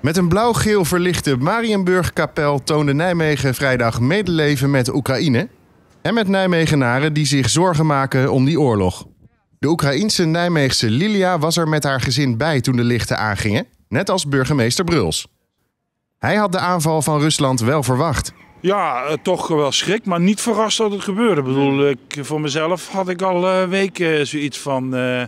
Met een blauw-geel verlichte Marienburg-kapel toonde Nijmegen vrijdag medeleven met Oekraïne. En met Nijmegenaren die zich zorgen maken om die oorlog. De Oekraïense Nijmeegse Lilia was er met haar gezin bij toen de lichten aangingen, net als burgemeester Bruls. Hij had de aanval van Rusland wel verwacht. Ja, eh, toch wel schrik, maar niet verrast dat het gebeurde. Ik bedoel, ik, voor mezelf had ik al uh, weken zoiets van... Uh,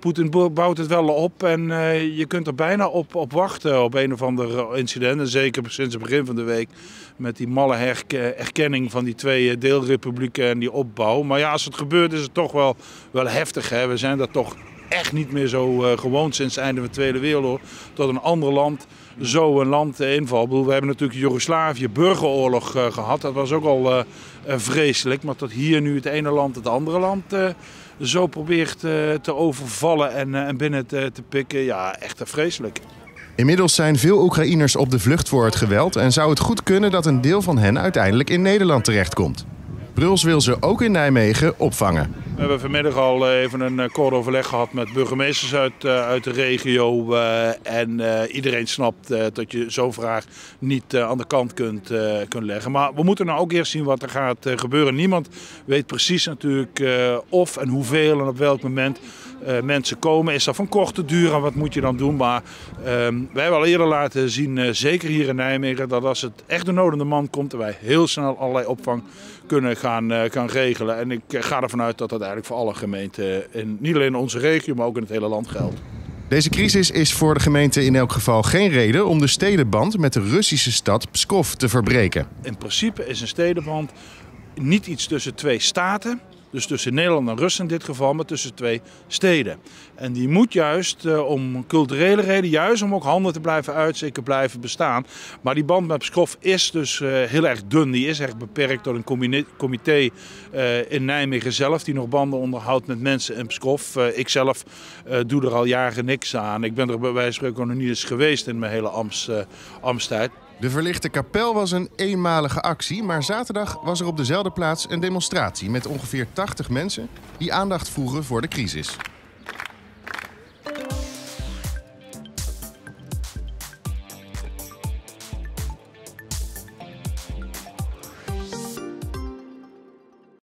Poetin bouwt het wel op en uh, je kunt er bijna op, op wachten op een of ander incident. En zeker sinds het begin van de week met die malle erkenning van die twee deelrepublieken en die opbouw. Maar ja, als het gebeurt is het toch wel, wel heftig. Hè? We zijn dat toch echt niet meer zo uh, gewoon sinds het einde van de Tweede Wereldoorlog. Dat een ander land zo een land invalt. We hebben natuurlijk Joegoslavië burgeroorlog uh, gehad. Dat was ook al uh, vreselijk. Maar dat hier nu het ene land het andere land zo probeert te overvallen en, en binnen te, te pikken. Ja, echt vreselijk. Inmiddels zijn veel Oekraïners op de vlucht voor het geweld en zou het goed kunnen dat een deel van hen uiteindelijk in Nederland terechtkomt. Bruls wil ze ook in Nijmegen opvangen. We hebben vanmiddag al eh, even een eh, kort overleg gehad met burgemeesters uit, eh, uit de regio. en iedereen snapt dat je zo'n vraag niet aan de kant kunt, kunt leggen. Maar we moeten nou ook eerst zien wat er gaat gebeuren. Niemand weet precies natuurlijk of en hoeveel en op welk moment mensen komen. Is dat van korte duur en wat moet je dan doen? Maar ehm, wij hebben al eerder laten zien, zeker hier in Nijmegen, dat als het echt de nodende man komt, wij heel snel allerlei opvang kunnen gaan, gaan regelen. En ik ga ervan uit dat dat eigenlijk voor alle gemeenten, in, niet alleen in onze regio, maar ook in het hele land geldt. Deze crisis is voor de gemeente in elk geval geen reden om de stedenband met de Russische stad Pskov te verbreken. In principe is een stedenband niet iets tussen twee staten, dus tussen Nederland en Rusland in dit geval, maar tussen twee steden. En die moet juist uh, om culturele reden, juist om ook handen te blijven uitzeker blijven bestaan. Maar die band met Pskov is dus uh, heel erg dun. Die is echt beperkt door een comité uh, in Nijmegen zelf, die nog banden onderhoudt met mensen in Pskov. ik zelf doe er al jaren niks aan. Ik ben er bij wijze van spreken nog niet eens geweest in mijn hele Amst, Amsttijd. De verlichte kapel was een eenmalige actie, maar zaterdag was er op dezelfde plaats een demonstratie met ongeveer 80 mensen die aandacht vroegen voor de crisis.